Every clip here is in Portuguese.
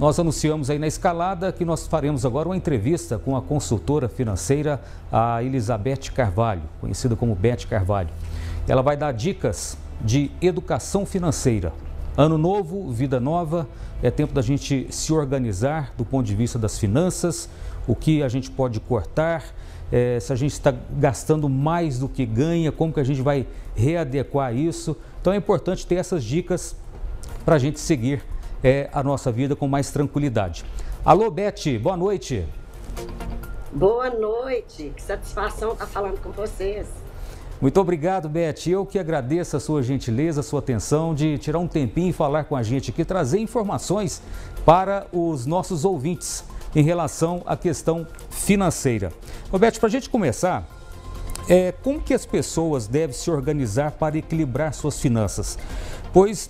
Nós anunciamos aí na escalada que nós faremos agora uma entrevista com a consultora financeira, a Elizabeth Carvalho, conhecida como Beth Carvalho. Ela vai dar dicas de educação financeira. Ano novo, vida nova, é tempo da gente se organizar do ponto de vista das finanças, o que a gente pode cortar, é, se a gente está gastando mais do que ganha, como que a gente vai readequar isso. Então é importante ter essas dicas para a gente seguir é, a nossa vida com mais tranquilidade. Alô, Beth, boa noite. Boa noite, que satisfação estar falando com vocês. Muito obrigado, Beth. Eu que agradeço a sua gentileza, a sua atenção de tirar um tempinho e falar com a gente aqui, trazer informações para os nossos ouvintes em relação à questão financeira. Roberto, para a gente começar, é, como que as pessoas devem se organizar para equilibrar suas finanças? Pois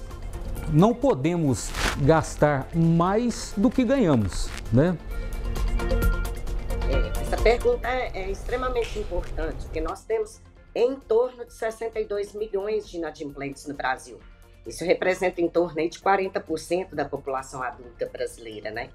não podemos gastar mais do que ganhamos, né? É, essa pergunta é, é extremamente importante, porque nós temos em torno de 62 milhões de inadimplentes no Brasil. Isso representa em torno de 40% da população adulta brasileira, né?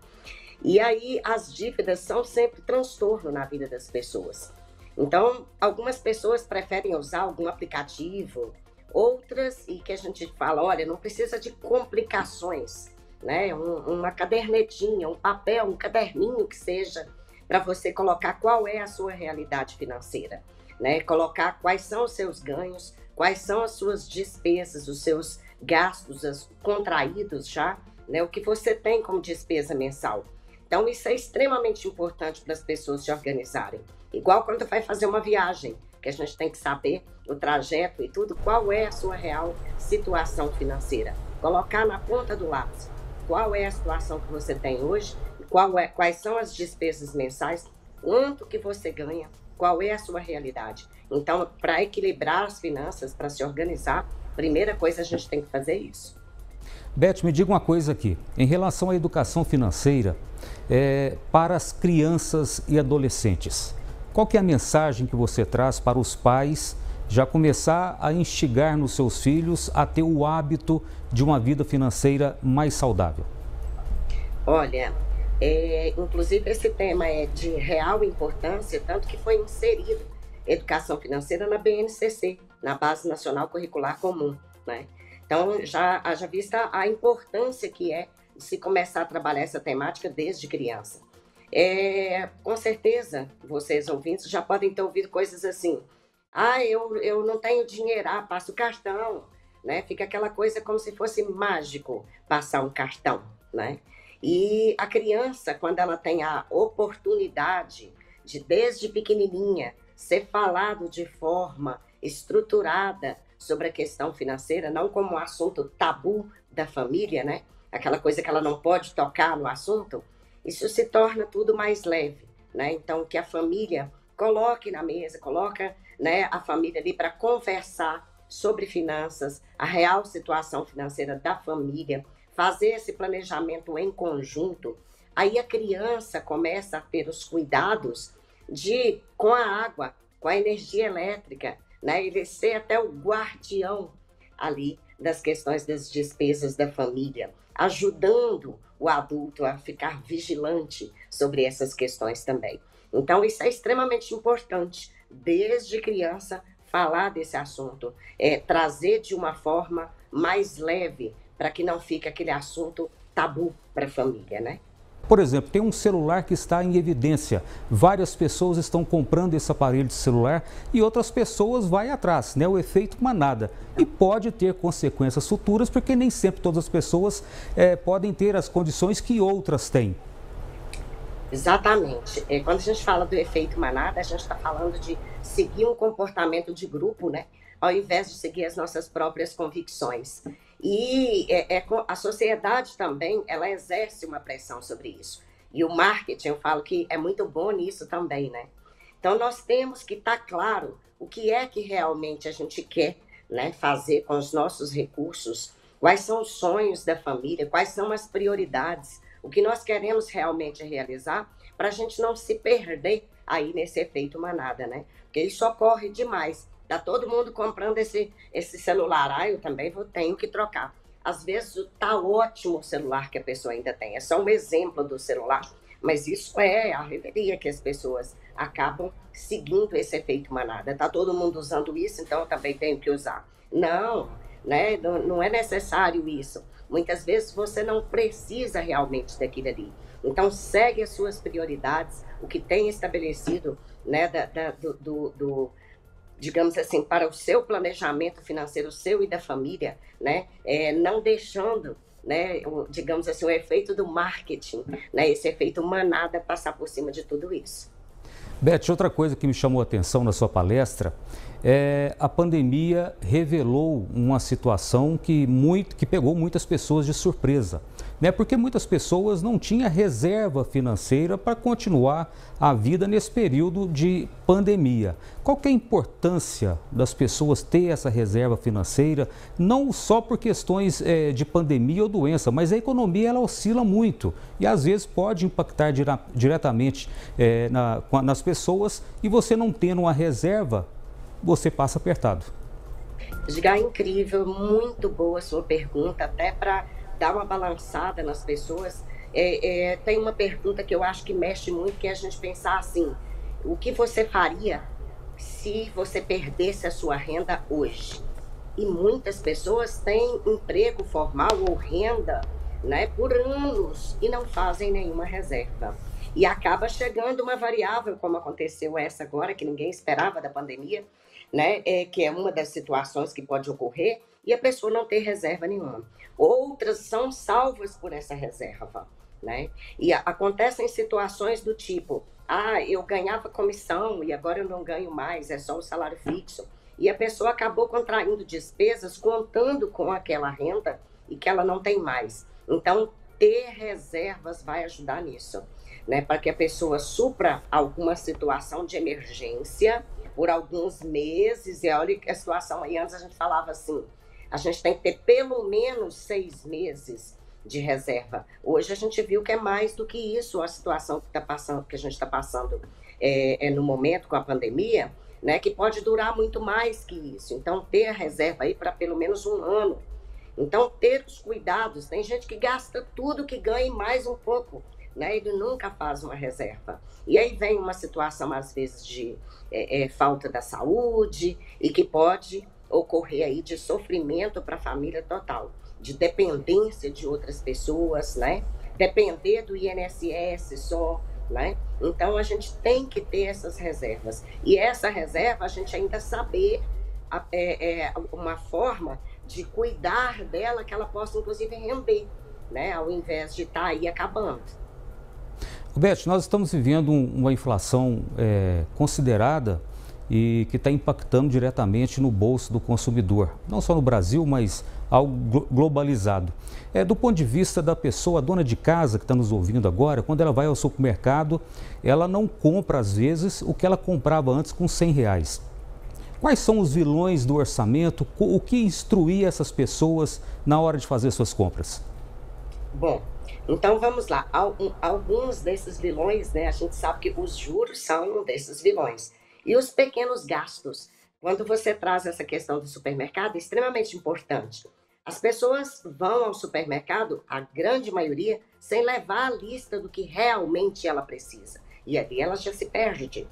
E aí as dívidas são sempre transtorno na vida das pessoas. Então, algumas pessoas preferem usar algum aplicativo, outras, e que a gente fala, olha, não precisa de complicações, né? Um, uma cadernetinha, um papel, um caderninho que seja para você colocar qual é a sua realidade financeira né? Colocar quais são os seus ganhos, quais são as suas despesas, os seus gastos os contraídos já, né? O que você tem como despesa mensal. Então, isso é extremamente importante para as pessoas se organizarem. Igual quando vai fazer uma viagem, que a gente tem que saber o trajeto e tudo, qual é a sua real situação financeira. Colocar na ponta do lápis qual é a situação que você tem hoje, qual é, quais são as despesas mensais, quanto que você ganha, qual é a sua realidade. Então, para equilibrar as finanças, para se organizar, primeira coisa a gente tem que fazer isso. Beth, me diga uma coisa aqui. Em relação à educação financeira é, para as crianças e adolescentes, qual que é a mensagem que você traz para os pais já começar a instigar nos seus filhos a ter o hábito de uma vida financeira mais saudável? Olha, é, inclusive, esse tema é de real importância, tanto que foi inserido educação financeira na BNCC, na Base Nacional Curricular Comum. Né? Então, já haja vista a importância que é se começar a trabalhar essa temática desde criança. É, com certeza, vocês ouvintes já podem ter ouvido coisas assim. Ah, eu, eu não tenho dinheiro, ah, passo cartão. Né? Fica aquela coisa como se fosse mágico passar um cartão. Né? E a criança, quando ela tem a oportunidade de, desde pequenininha, ser falado de forma estruturada sobre a questão financeira, não como um assunto tabu da família, né? Aquela coisa que ela não pode tocar no assunto, isso se torna tudo mais leve, né? Então, que a família coloque na mesa, coloca né, a família ali para conversar sobre finanças, a real situação financeira da família, fazer esse planejamento em conjunto, aí a criança começa a ter os cuidados de, com a água, com a energia elétrica, né? Ele ser até o guardião ali das questões das despesas da família, ajudando o adulto a ficar vigilante sobre essas questões também. Então, isso é extremamente importante, desde criança, falar desse assunto, é, trazer de uma forma mais leve, para que não fique aquele assunto tabu para a família, né? Por exemplo, tem um celular que está em evidência. Várias pessoas estão comprando esse aparelho de celular e outras pessoas vão atrás, né? O efeito manada. E pode ter consequências futuras, porque nem sempre todas as pessoas é, podem ter as condições que outras têm. Exatamente. É, quando a gente fala do efeito manada, a gente está falando de seguir um comportamento de grupo, né? Ao invés de seguir as nossas próprias convicções. E é, é, a sociedade também, ela exerce uma pressão sobre isso. E o marketing, eu falo que é muito bom nisso também, né? Então, nós temos que estar tá claro o que é que realmente a gente quer né, fazer com os nossos recursos, quais são os sonhos da família, quais são as prioridades, o que nós queremos realmente realizar, para a gente não se perder aí nesse efeito manada, né? Porque isso ocorre demais. Tá todo mundo comprando esse, esse celular. Ah, eu também vou, tenho que trocar. às vezes está ótimo o celular que a pessoa ainda tem. É só um exemplo do celular, mas isso é a reveria que as pessoas acabam seguindo esse efeito manada. Está todo mundo usando isso, então eu também tenho que usar. Não, né? não, não é necessário isso. Muitas vezes você não precisa realmente daquilo ali. Então, segue as suas prioridades, o que tem estabelecido, né, da, da, do, do, do, digamos assim, para o seu planejamento financeiro, seu e da família, né, é, não deixando, né, o, digamos assim, o efeito do marketing, né, esse efeito manada passar por cima de tudo isso. Beth, outra coisa que me chamou a atenção na sua palestra é a pandemia revelou uma situação que, muito, que pegou muitas pessoas de surpresa né? porque muitas pessoas não tinham reserva financeira para continuar a vida nesse período de pandemia. Qual é a importância das pessoas ter essa reserva financeira, não só por questões é, de pandemia ou doença, mas a economia ela oscila muito e às vezes pode impactar dire diretamente é, na, nas pessoas e você não tendo uma reserva, você passa apertado. Edgar, incrível, muito boa sua pergunta, até para dar uma balançada nas pessoas. É, é, tem uma pergunta que eu acho que mexe muito, que é a gente pensar assim: o que você faria se você perdesse a sua renda hoje? E muitas pessoas têm emprego formal ou renda né, por anos e não fazem nenhuma reserva. E acaba chegando uma variável, como aconteceu essa agora, que ninguém esperava da pandemia, né, é, que é uma das situações que pode ocorrer, e a pessoa não ter reserva nenhuma. Outras são salvas por essa reserva, né? E a, acontecem situações do tipo, ah, eu ganhava comissão e agora eu não ganho mais, é só o salário fixo. E a pessoa acabou contraindo despesas contando com aquela renda e que ela não tem mais. Então, ter reservas vai ajudar nisso, né? Para que a pessoa supra alguma situação de emergência por alguns meses. E olha a situação aí, antes a gente falava assim, a gente tem que ter pelo menos seis meses de reserva. Hoje a gente viu que é mais do que isso a situação que, tá passando, que a gente está passando é, é, no momento com a pandemia, né, que pode durar muito mais que isso. Então, ter a reserva aí para pelo menos um ano. Então, ter os cuidados. Tem gente que gasta tudo que ganha mais um pouco. Né? Ele nunca faz uma reserva. E aí vem uma situação, às vezes, de é, é, falta da saúde e que pode ocorrer aí de sofrimento para a família total, de dependência de outras pessoas, né? Depender do INSS só, né? Então a gente tem que ter essas reservas. E essa reserva a gente ainda saber é, é, uma forma de cuidar dela que ela possa inclusive render, né? Ao invés de estar tá aí acabando. Beth, nós estamos vivendo uma inflação é, considerada e que está impactando diretamente no bolso do consumidor, não só no Brasil, mas algo globalizado. É, do ponto de vista da pessoa, a dona de casa que está nos ouvindo agora, quando ela vai ao supermercado, ela não compra às vezes o que ela comprava antes com 100 reais. Quais são os vilões do orçamento? O que instruir essas pessoas na hora de fazer suas compras? Bom, então vamos lá. Alguns desses vilões, né? A gente sabe que os juros são um desses vilões. E os pequenos gastos. Quando você traz essa questão do supermercado, é extremamente importante. As pessoas vão ao supermercado, a grande maioria, sem levar a lista do que realmente ela precisa. E ali ela já se perde.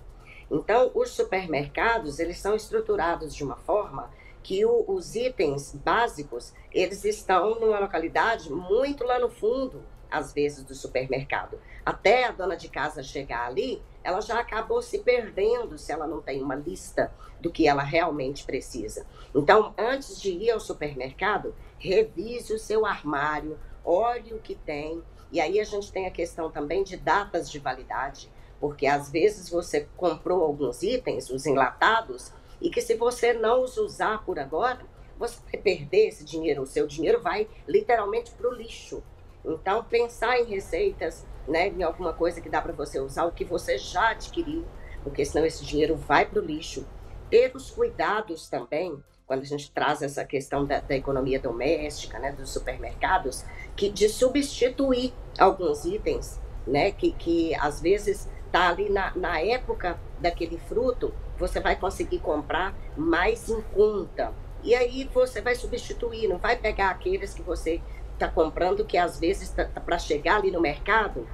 Então, os supermercados, eles são estruturados de uma forma que o, os itens básicos, eles estão numa localidade muito lá no fundo, às vezes, do supermercado. Até a dona de casa chegar ali, ela já acabou se perdendo se ela não tem uma lista do que ela realmente precisa. Então, antes de ir ao supermercado, revise o seu armário, olhe o que tem. E aí a gente tem a questão também de datas de validade, porque às vezes você comprou alguns itens, os enlatados, e que se você não os usar por agora, você vai perder esse dinheiro, o seu dinheiro vai literalmente para o lixo. Então, pensar em receitas, né, em alguma coisa que dá para você usar, o que você já adquiriu, porque senão esse dinheiro vai para o lixo. Ter os cuidados também, quando a gente traz essa questão da, da economia doméstica, né, dos supermercados, que de substituir alguns itens, né, que, que às vezes está ali na, na época daquele fruto, você vai conseguir comprar mais em conta E aí você vai substituir, não vai pegar aqueles que você está comprando, que às vezes tá, tá para chegar ali no mercado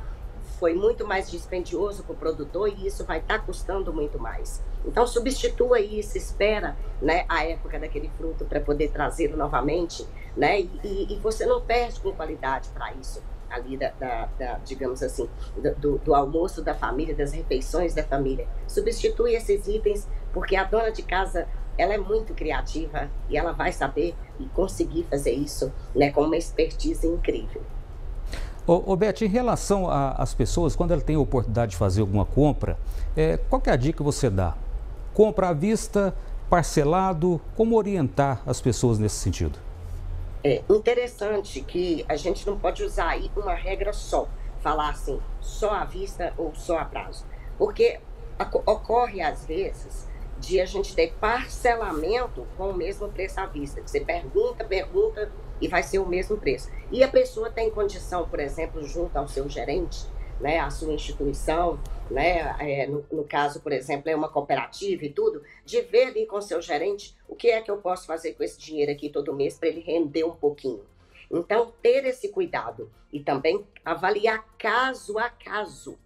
foi muito mais dispendioso para o produtor e isso vai estar tá custando muito mais. Então substitua isso, espera né, a época daquele fruto para poder trazê-lo novamente, né? E, e, você não perde com qualidade para isso ali da, da, da, digamos assim, do, do, almoço da família, das refeições da família. Substitui esses itens porque a dona de casa ela é muito criativa e ela vai saber e conseguir fazer isso né, com uma expertise incrível. Ô, ô Beth, em relação às pessoas, quando ela tem a oportunidade de fazer alguma compra, é, qual é a dica que você dá? Compra à vista, parcelado, como orientar as pessoas nesse sentido? É interessante que a gente não pode usar aí uma regra só, falar assim, só à vista ou só a prazo. Porque ocorre às vezes de a gente ter parcelamento com o mesmo preço à vista. Você pergunta, pergunta e vai ser o mesmo preço. E a pessoa tem condição, por exemplo, junto ao seu gerente, né, a sua instituição, né, é, no, no, caso, por exemplo, é uma cooperativa e tudo, de ver ali com seu gerente o que é que eu posso fazer com esse dinheiro aqui todo mês para ele render um pouquinho. Então, ter esse cuidado e também avaliar caso a caso.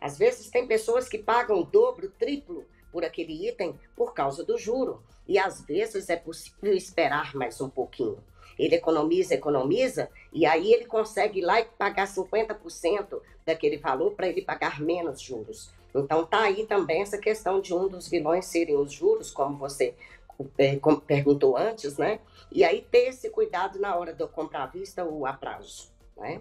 Às vezes tem pessoas que pagam o dobro, triplo por aquele item por causa do juro. E às vezes é possível esperar mais um pouquinho. Ele economiza, economiza, e aí ele consegue ir lá e pagar 50% daquele valor para ele pagar menos juros. Então tá aí também essa questão de um dos vilões serem os juros, como você é, perguntou antes, né? E aí ter esse cuidado na hora de comprar à vista ou a prazo, né?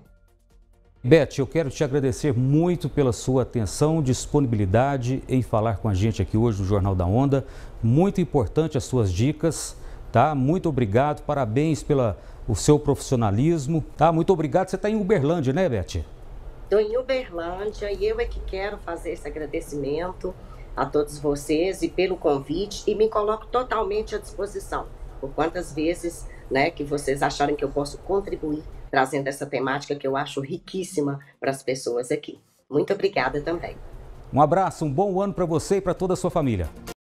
Beth, eu quero te agradecer muito pela sua atenção, disponibilidade em falar com a gente aqui hoje no Jornal da Onda. Muito importante as suas dicas, tá? Muito obrigado, parabéns pelo seu profissionalismo, tá? Muito obrigado. Você está em Uberlândia, né, Beth? Estou em Uberlândia e eu é que quero fazer esse agradecimento a todos vocês e pelo convite e me coloco totalmente à disposição. Por quantas vezes, né, que vocês acharem que eu posso contribuir trazendo essa temática que eu acho riquíssima para as pessoas aqui. Muito obrigada também. Um abraço, um bom ano para você e para toda a sua família.